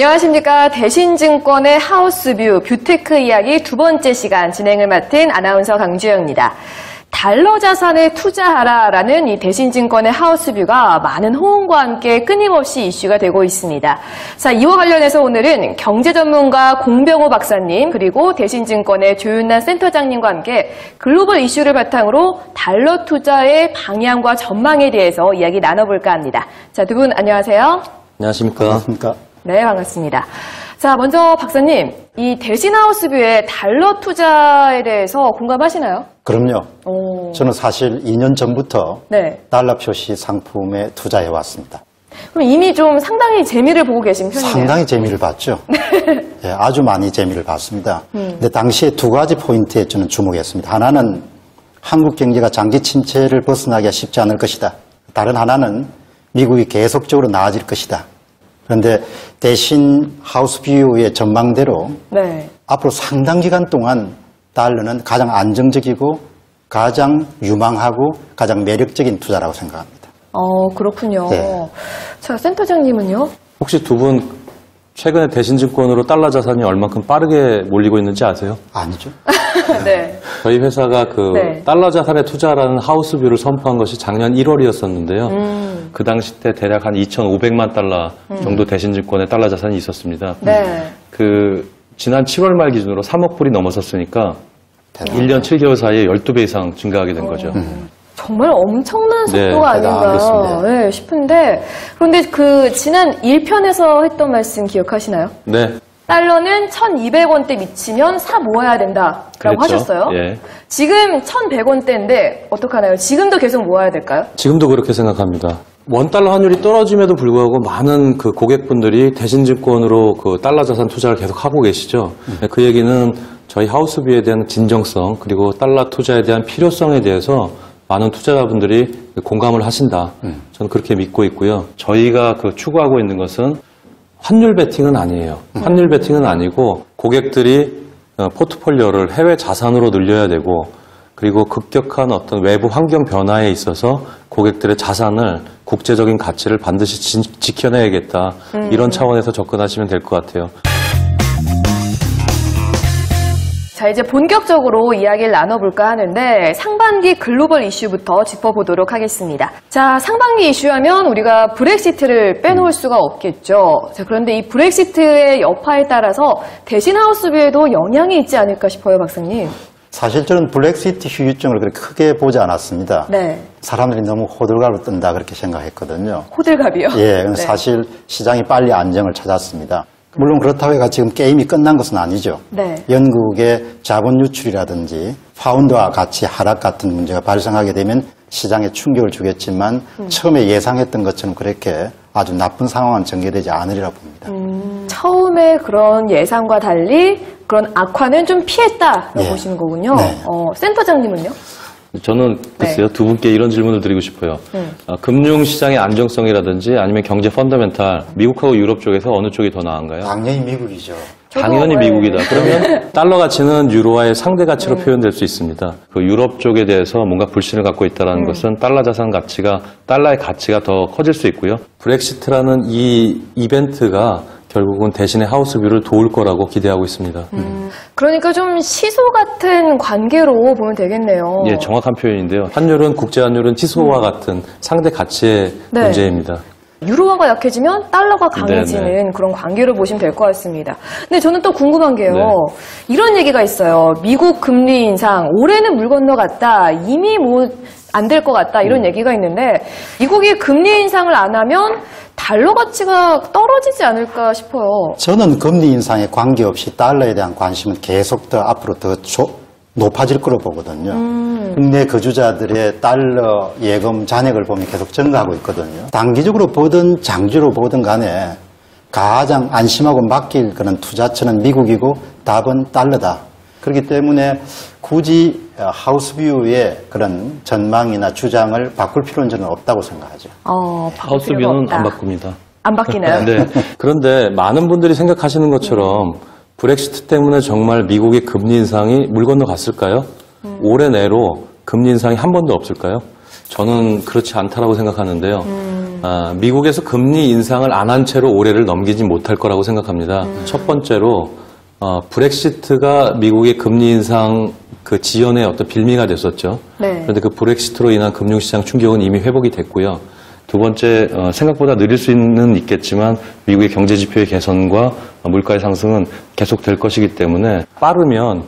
안녕하십니까. 대신증권의 하우스뷰 뷰테크 이야기 두 번째 시간 진행을 맡은 아나운서 강주영입니다. 달러 자산에 투자하라라는 이 대신증권의 하우스뷰가 많은 호응과 함께 끊임없이 이슈가 되고 있습니다. 자, 이와 관련해서 오늘은 경제 전문가 공병호 박사님 그리고 대신증권의 조윤남 센터장님과 함께 글로벌 이슈를 바탕으로 달러 투자의 방향과 전망에 대해서 이야기 나눠볼까 합니다. 자, 두 분 안녕하세요. 안녕하십니까. 반갑습니까? 네, 반갑습니다. 자, 먼저 박사님, 이 대신하우스뷰의 달러 투자에 대해서 공감하시나요? 그럼요. 오, 저는 사실 2년 전부터 네. 달러 표시 상품에 투자해 왔습니다. 그럼 이미 좀 상당히 재미를 보고 계신 편이네요. 상당히 재미를 봤죠. 예, 아주 많이 재미를 봤습니다. 근데 당시에 두 가지 포인트에 저는 주목했습니다. 하나는 한국 경제가 장기 침체를 벗어나기가 쉽지 않을 것이다. 다른 하나는 미국이 계속적으로 나아질 것이다. 그런데 대신 하우스뷰의 전망대로 네. 앞으로 상당 기간 동안 달러는 가장 안정적이고 가장 유망하고 가장 매력적인 투자라고 생각합니다. 어, 그렇군요. 네. 자, 센터장님은요? 혹시 두 분 최근에 대신증권으로 달러 자산이 얼만큼 빠르게 몰리고 있는지 아세요? 아니죠? 네. 저희 회사가 그 네. 달러 자산에 투자라는 하우스뷰를 선포한 것이 작년 1월이었었는데요. 음. 그 당시 때 대략 한 2,500만 달러 정도 대신증권의 달러 자산이 있었습니다. 네. 그 지난 7월 말 기준으로 3억 불이 넘어섰으니까 대단하다. 1년 7개월 사이에 12배 이상 증가하게 된 거죠. 정말 엄청난 네, 속도가 대단한 아닌가. 네, 싶은데 그런데 그 지난 1편에서 했던 말씀 기억하시나요? 네. 달러는 1,200원대 미치면 사 모아야 된다라고 그랬죠. 하셨어요. 예. 지금 1,100원대인데 어떡하나요? 지금도 계속 모아야 될까요? 지금도 그렇게 생각합니다. 원달러 환율이 떨어짐에도 불구하고 많은 그 고객분들이 대신증권으로 그 달러 자산 투자를 계속 하고 계시죠. 그 얘기는 저희 하우스비에 대한 진정성 그리고 달러 투자에 대한 필요성에 대해서 많은 투자자분들이 공감을 하신다. 저는 그렇게 믿고 있고요. 저희가 그 추구하고 있는 것은 환율 베팅은 아니에요. 환율 베팅은 아니고 고객들이 어, 포트폴리오를 해외 자산으로 늘려야 되고 그리고 급격한 어떤 외부 환경 변화에 있어서 고객들의 자산을 국제적인 가치를 반드시 지, 지켜내야겠다. 이런 차원에서 접근하시면 될 것 같아요. 자, 이제 본격적으로 이야기를 나눠볼까 하는데 상반기 글로벌 이슈부터 짚어보도록 하겠습니다. 자, 상반기 이슈하면 우리가 브렉시트를 빼놓을 수가 없겠죠. 자, 그런데 이 브렉시트의 여파에 따라서 대신 하우스비에도 영향이 있지 않을까 싶어요, 박사님. 사실 저는 블랙시트 휴유증을 그렇게 크게 보지 않았습니다. 네. 사람들이 너무 호들갑을 뜬다 그렇게 생각했거든요. 호들갑이요. 예, 네. 사실 시장이 빨리 안정을 찾았습니다. 물론 그렇다고 해가 지금 게임이 끝난 것은 아니죠. 네. 영국의 자본 유출이라든지 파운드와 같이 하락 같은 문제가 발생하게 되면 시장에 충격을 주겠지만 음. 처음에 예상했던 것처럼 그렇게 아주 나쁜 상황은 전개되지 않으리라 봅니다. 음. 처음에 그런 예상과 달리 그런 악화는 좀 피했다라고 예. 보시는 거군요. 네. 어, 센터장님은요? 저는 글쎄요 두 분께 이런 질문을 드리고 싶어요. 음. 어, 금융 시장의 안정성이라든지 아니면 경제 펀더멘탈 미국하고 유럽 쪽에서 어느 쪽이 더 나은가요? 당연히 미국이죠. 당연히 네. 미국이다. 그러면 달러 가치는 유로화의 상대 가치로 표현될 수 있습니다. 그 유럽 쪽에 대해서 뭔가 불신을 갖고 있다는 것은 달러 자산 가치가 달러의 가치가 더 커질 수 있고요. 브렉시트라는 이 이벤트가 결국은 대신에 하우스뷰를 도울 거라고 기대하고 있습니다. 그러니까 좀 시소 같은 관계로 보면 되겠네요. 예, 정확한 표현인데요. 환율은 국제 환율은 치소와 같은 상대 가치의 음. 네. 문제입니다. 유로화가 약해지면 달러가 강해지는 네, 그런 관계로 보시면 될 것 같습니다. 근데 저는 또 궁금한 게요. 네. 이런 얘기가 있어요. 미국 금리 인상 올해는 물 건너갔다. 이미 뭐 안 될 것 같다. 음. 이런 얘기가 있는데 미국이 금리 인상을 안 하면 달러 가치가 떨어지지 않을까 싶어요. 저는 금리 인상에 관계없이 달러에 대한 관심은 계속 더 앞으로 더 조- 높아질 거로 보거든요. 국내 거주자들의 달러 예금 잔액을 보면 계속 증가하고 있거든요. 단기적으로 보든 장기로 보든 간에 가장 안심하고 맡길 그런 투자처는 미국이고 답은 달러다. 그렇기 때문에 굳이 어, 하우스뷰의 그런 전망이나 주장을 바꿀 필요는 저는 없다고 생각하죠. 어, 하우스뷰는. 안 바꿉니다. 안 바뀌나요? 네. 그런데 많은 분들이 생각하시는 것처럼 브렉시트 때문에 정말 미국의 금리 인상이 물 건너 갔을까요? 올해 내로 금리 인상이 한 번도 없을까요? 저는 그렇지 않다라고 생각하는데요. 아, 미국에서 금리 인상을 안 한 채로 올해를 넘기지 못할 거라고 생각합니다. 첫 번째로 어, 브렉시트가 미국의 금리 인상 그 지연의 어떤 빌미가 됐었죠. 네. 그런데 그 브렉시트로 인한 금융시장 충격은 이미 회복이 됐고요. 두 번째 어, 생각보다 느릴 수는 있겠지만 미국의 경제 지표의 개선과 어, 물가의 상승은 계속될 것이기 때문에 빠르면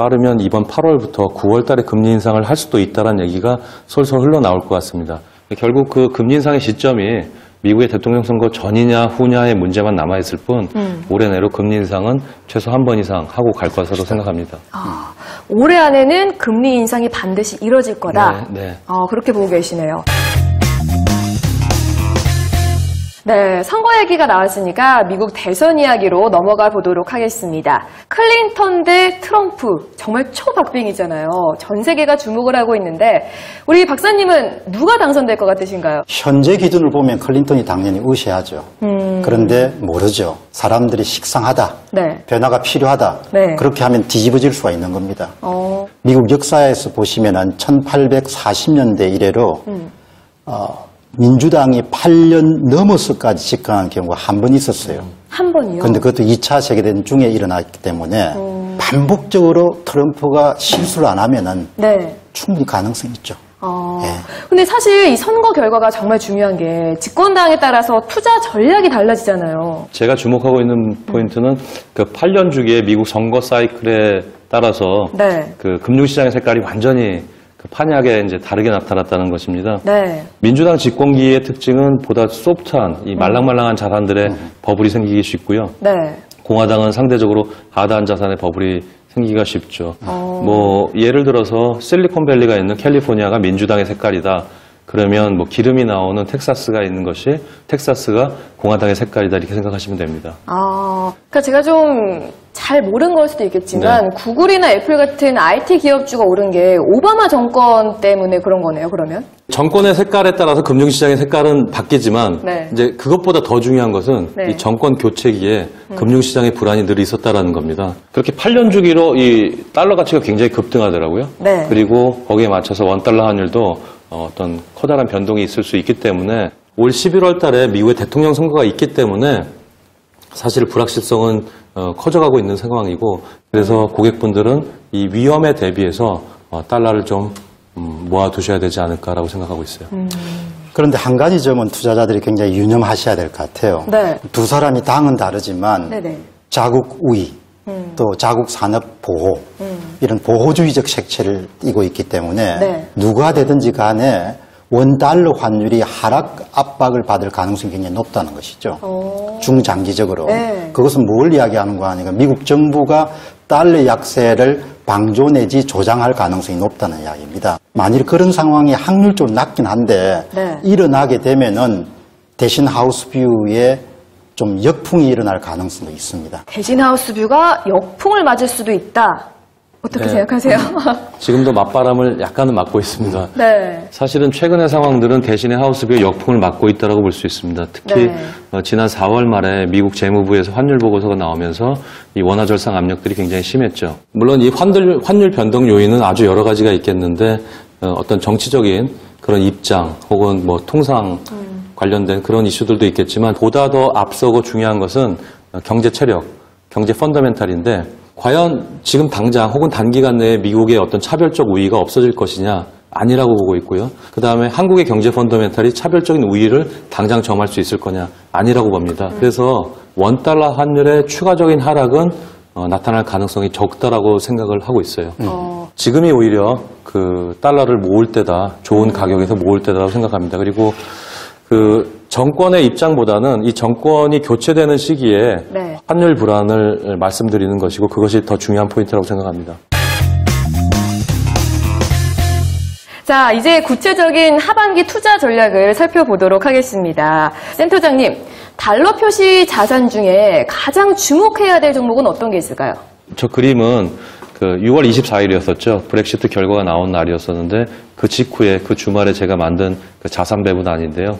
빠르면 이번 8월부터 9월 달에 금리 인상을 할 수도 있다는 얘기가 솔솔 흘러나올 것 같습니다. 결국 그 금리 인상의 시점이 미국의 대통령 선거 전이냐 후냐의 문제만 남아있을 뿐 올해 내로 금리 인상은 최소 한 번 이상 하고 갈 것으로 생각합니다. 아, 올해 안에는 금리 인상이 반드시 이뤄질 거다. 네, 네. 어, 그렇게 보고 계시네요. 네, 선거 얘기가 나왔으니까 미국 대선 이야기로 넘어가 보도록 하겠습니다. 클린턴 대 트럼프, 정말 초박빙이잖아요. 전 세계가 주목을 하고 있는데, 우리 박사님은 누가 당선될 것 같으신가요? 현재 기준을 보면 클린턴이 당연히 우세하죠. 그런데 모르죠. 사람들이 식상하다. 네. 변화가 필요하다. 네. 그렇게 하면 뒤집어질 수가 있는 겁니다. 어, 미국 역사에서 보시면은 1840년대 이래로 어, 민주당이 8년 넘어서까지 집권한 경우가 한 번 있었어요. 한 번이요. 그런데 그것도 2차 세계대전 중에 일어났기 때문에 반복적으로 트럼프가 실수를 안 하면은 네. 충분히 가능성이 있죠. 어, 예. 근데 사실 이 선거 결과가 정말 중요한 게 집권당에 따라서 투자 전략이 달라지잖아요. 제가 주목하고 있는 포인트는 그 8년 주기의 미국 선거 사이클에 따라서 네. 그 금융시장의 색깔이 완전히 그 판약에 이제 다르게 나타났다는 것입니다. 네. 민주당 집권기의 특징은 보다 소프트한 이 말랑말랑한 자산들의 버블이 생기기 쉽고요. 네. 공화당은 상대적으로 하드한 자산의 버블이 생기기가 쉽죠. 어. 뭐 예를 들어서 실리콘밸리가 있는 캘리포니아가 민주당의 색깔이다. 그러면 뭐 기름이 나오는 텍사스가 있는 것이 텍사스가 공화당의 색깔이다 이렇게 생각하시면 됩니다. 아, 그러니까 제가 좀 잘 모르는 걸 수도 있겠지만 네. 구글이나 애플 같은 IT 기업주가 오른 게 오바마 정권 때문에 그런 거네요. 그러면? 정권의 색깔에 따라서 금융시장의 색깔은 바뀌지만 네. 이제 그것보다 더 중요한 것은 네. 음. 이 정권 교체기에 금융시장의 불안이 늘 있었다라는 겁니다. 그렇게 8년 주기로 이 달러 가치가 굉장히 급등하더라고요. 네. 그리고 거기에 맞춰서 원 달러 환율도 어, 어떤 커다란 변동이 있을 수 있기 때문에 올 11월 달에 미국의 대통령 선거가 있기 때문에 사실 불확실성은 어, 커져가고 있는 상황이고 그래서 고객분들은 이 위험에 대비해서 어, 달러를 좀 음, 모아두셔야 되지 않을까라고 생각하고 있어요. 그런데 한 가지 점은 투자자들이 굉장히 유념하셔야 될 것 같아요. 네. 두 사람이 당은 다르지만 네네. 자국 우위 또 자국 산업 보호 이런 보호주의적 색채를 띠고 있기 때문에 네. 누가 되든지 간에 원달러 환율이 하락 압박을 받을 가능성이 굉장히 높다는 것이죠. 어. 중장기적으로. 네. 그것은 뭘 이야기하는 거 아니까 미국 정부가 달러 약세를 방조 내지 조장할 가능성이 높다는 이야기입니다. 만일 그런 상황이 확률적으로 낮긴 한데 네. 일어나게 되면은 대신 하우스뷰에 좀 역풍이 일어날 가능성도 있습니다. 대신 하우스 뷰가 역풍을 맞을 수도 있다. 어떻게 네. 생각하세요? 지금도 맞바람을 약간은 맞고 있습니다. 네. 사실은 최근의 상황들은 대신에 하우스비의 역풍을 맞고 있다고 볼 수 있습니다. 특히 네. 어, 지난 4월 말에 미국 재무부에서 환율 보고서가 나오면서 이 원화 절상 압력들이 굉장히 심했죠. 물론 이 환율, 환율 변동 요인은 아주 여러 가지가 있겠는데 어, 떤 정치적인 그런 입장 혹은 뭐 통상 관련된 그런 이슈들도 있겠지만 보다 더 앞서고 중요한 것은 어, 경제 체력, 경제 펀더멘탈인데 과연 지금 당장 혹은 단기간 내에 미국의 어떤 차별적 우위가 없어질 것이냐 아니라고 보고 있고요. 그 다음에 한국의 경제 펀더멘탈이 차별적인 우위를 당장 점할 수 있을 거냐 아니라고 봅니다. 그래서 원달러 환율의 추가적인 하락은 어, 나타날 가능성이 적다라고 생각을 하고 있어요. 어, 지금이 오히려 그 달러를 모을 때다, 좋은 가격에서 모을 때다라고 생각합니다. 그리고 그 정권의 입장보다는 이 정권이 교체되는 시기에 네. 환율 불안을 말씀드리는 것이고 그것이 더 중요한 포인트라고 생각합니다. 자, 이제 구체적인 하반기 투자 전략을 살펴보도록 하겠습니다. 센터장님, 달러 표시 자산 중에 가장 주목해야 될 종목은 어떤 게 있을까요? 저 그림은 그 6월 24일이었었죠. 브렉시트 결과가 나온 날이었었는데 그 직후에 그 주말에 제가 만든 그 자산 배분안인데요.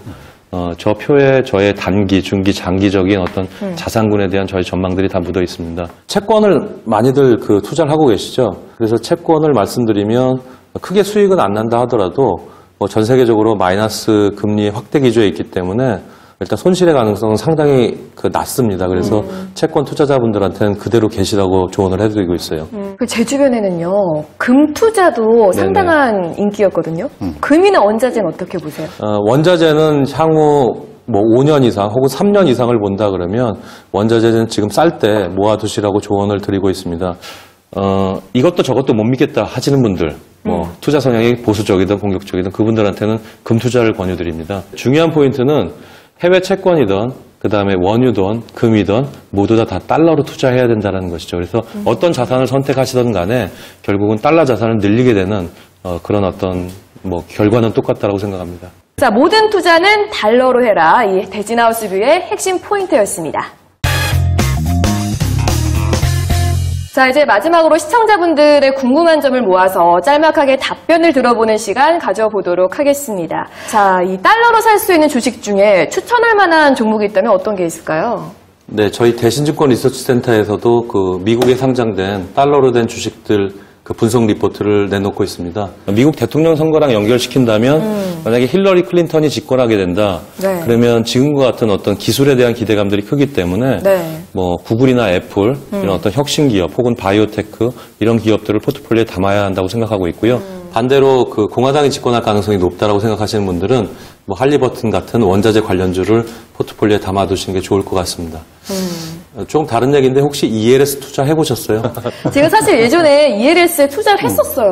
어, 저 표에 저의 단기, 중기, 장기적인 어떤 자산군에 대한 저희 전망들이 다 묻어 있습니다. 채권을 많이들 그 투자를 하고 계시죠. 그래서 채권을 말씀드리면 크게 수익은 안 난다 하더라도 뭐 전 세계적으로 마이너스 금리 확대 기조에 있기 때문에 일단 손실의 가능성은 상당히 그 낮습니다. 그래서 채권 투자자분들한테는 그대로 계시라고 조언을 해드리고 있어요. 그제 주변에는요, 금 투자도 상당한 인기였거든요. 금이나 원자재는 어떻게 보세요? 어, 원자재는 향후 뭐 5년 이상 혹은 3년 이상을 본다 그러면 원자재는 지금 쌀 때 모아두시라고 조언을 드리고 있습니다. 어, 이것도 저것도 못 믿겠다 하시는 분들, 뭐 투자 성향이 보수적이든 공격적이든 그분들한테는 금 투자를 권유드립니다. 중요한 포인트는 해외 채권이든 그 다음에 원유든 금이든 모두 다, 다 달러로 투자해야 된다는 것이죠. 그래서 어떤 자산을 선택하시든 간에 결국은 달러 자산을 늘리게 되는 어, 그런 어떤 뭐 결과는 똑같다라고 생각합니다. 자, 모든 투자는 달러로 해라. 이 대진하우스 뷰의 핵심 포인트였습니다. 자, 이제 마지막으로 시청자분들의 궁금한 점을 모아서 짤막하게 답변을 들어보는 시간 가져보도록 하겠습니다. 자, 이 달러로 살 수 있는 주식 중에 추천할 만한 종목이 있다면 어떤 게 있을까요? 네, 저희 대신증권 리서치 센터에서도 그 미국에 상장된 달러로 된 주식들 그 분석 리포트를 내놓고 있습니다. 미국 대통령 선거랑 연결시킨다면 만약에 힐러리 클린턴이 집권하게 된다. 네. 그러면 지금과 같은 어떤 기술에 대한 기대감들이 크기 때문에 네. 뭐 구글이나 애플 이런 어떤 혁신 기업 혹은 바이오테크 이런 기업들을 포트폴리오에 담아야 한다고 생각하고 있고요. 반대로 그 공화당이 집권할 가능성이 높다라고 생각하시는 분들은 뭐 할리버튼 같은 원자재 관련주를 포트폴리오에 담아두시는 게 좋을 것 같습니다. 어, 좀 다른 얘기인데 혹시 ELS 투자 해보셨어요? 제가 사실 예전에 ELS에 투자를 했었어요.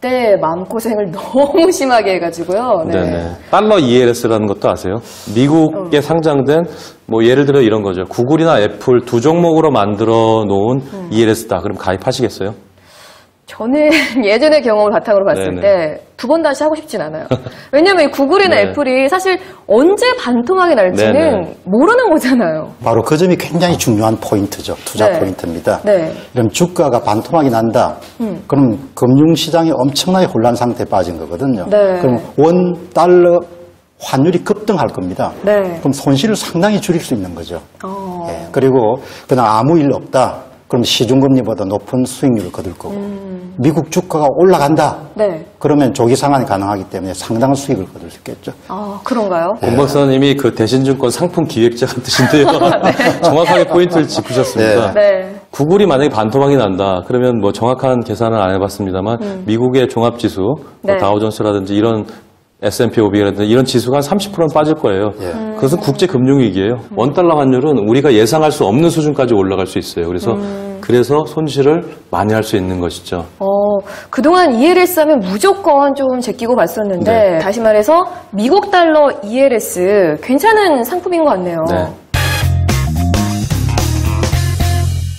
그때 마음고생을 너무 심하게 해가지고요. 네. 네네. 달러 ELS라는 것도 아세요? 미국에 상장된 뭐 예를 들어 이런 거죠. 구글이나 애플 두 종목으로 만들어 놓은 ELS다. 그럼 가입하시겠어요? 저는 예전의 경험을 바탕으로 봤을. 때 두 번 다시 하고 싶진 않아요. 왜냐면 이 구글이나 네. 애플이 사실 언제 반토막이 날지는 네네. 모르는 거잖아요. 바로 그 점이 굉장히 중요한 포인트죠. 투자 네. 포인트입니다. 네. 그럼 주가가 반토막이 난다. 그럼 금융시장이 엄청나게 혼란 상태에 빠진 거거든요. 네. 그럼 원 달러 환율이 급등할 겁니다. 네. 그럼 손실을 상당히 줄일 수 있는 거죠. 어. 예, 그리고 그냥 아무 일 없다. 그럼 시중금리보다 높은 수익률을 거둘 거고 미국 주가가 올라간다. 네. 그러면 조기 상환이 가능하기 때문에 상당한 수익을 거둘 수 있겠죠. 아, 그런가요? 공 박사님이 그 대신증권 상품 기획자 같으신데요. 정확하게 포인트를 짚으셨습니다. 네. 구글이 만약에 반토막이 난다. 그러면 뭐 정확한 계산은 안 해봤습니다만 미국의 종합지수, 뭐 네. 다우존스라든지 이런 S&P 500이라든지 이런 지수가 한 30%는 빠질 거예요. 예. 그것은 국제 금융 위기예요. 원달러 환율은 우리가 예상할 수 없는 수준까지 올라갈 수 있어요. 그래서 그래서 손실을 많이 할 수 있는 것이죠. 어, 그동안 ELS 하면 무조건 좀 제끼고 봤었는데, 네. 다시 말해서 미국 달러 ELS 괜찮은 상품인 것 같네요. 네.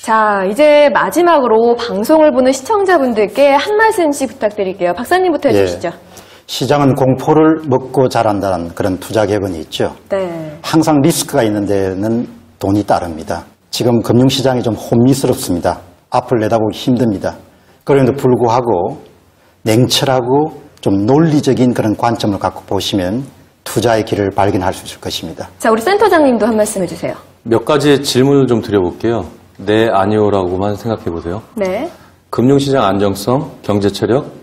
자, 이제 마지막으로 방송을 보는 시청자분들께 한 말씀씩 부탁드릴게요. 박사님부터 해주시죠. 예. 시장은 공포를 먹고 자란다는 그런 투자 격언이 있죠. 네. 항상 리스크가 있는 데는 돈이 따릅니다. 지금 금융시장이 좀 혼미스럽습니다. 앞을 내다보기 힘듭니다. 그럼에도 불구하고 냉철하고 좀 논리적인 그런 관점을 갖고 보시면 투자의 길을 발견할 수 있을 것입니다. 자, 우리 센터장님도 한 말씀 해주세요. 몇 가지 질문을 좀 드려볼게요. 네, 아니오라고만 생각해 보세요. 네. 금융시장 안정성, 경제 체력,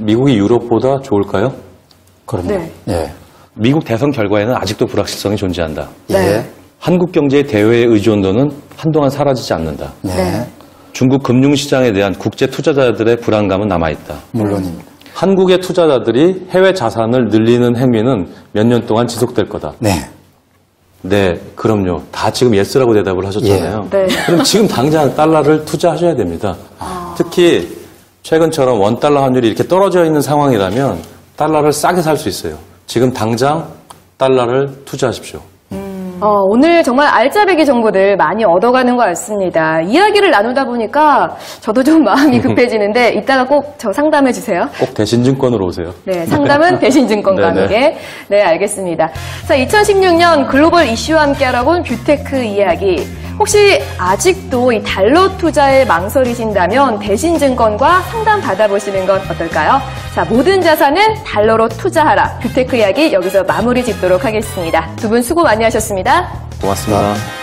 미국이 유럽보다 좋을까요? 그럼요. 네. 예. 미국 대선 결과에는 아직도 불확실성이 존재한다. 예. 네. 한국 경제의 대외 의존도는 한동안 사라지지 않는다. 네. 네. 중국 금융시장에 대한 국제 투자자들의 불안감은 남아있다. 물론입니다. 한국의 투자자들이 해외 자산을 늘리는 행위는 몇 년 동안 지속될 거다. 네. 네, 그럼요. 다 지금 yes라고 대답을 하셨잖아요. 예. 네. 그럼 지금 당장 달러를 투자하셔야 됩니다. 특히 최근처럼 원달러 환율이 이렇게 떨어져 있는 상황이라면 달러를 싸게 살 수 있어요. 지금 당장 달러를 투자하십시오. 어, 오늘 정말 알짜배기 정보들 많이 얻어가는 것 같습니다. 이야기를 나누다 보니까 저도 좀 마음이 급해지는데 이따가 꼭 저 상담해 주세요. 꼭 대신증권으로 오세요. 네, 상담은 대신증권과. 함께. 네, 알겠습니다. 자, 2016년 글로벌 이슈와 함께 알아본 뷰테크 이야기. 혹시 아직도 이 달러 투자에 망설이신다면 대신 증권과 상담 받아보시는 건 어떨까요? 자, 모든 자산은 달러로 투자하라. 뷰테크 이야기 여기서 마무리 짓도록 하겠습니다. 두 분 수고 많이 하셨습니다. 고맙습니다.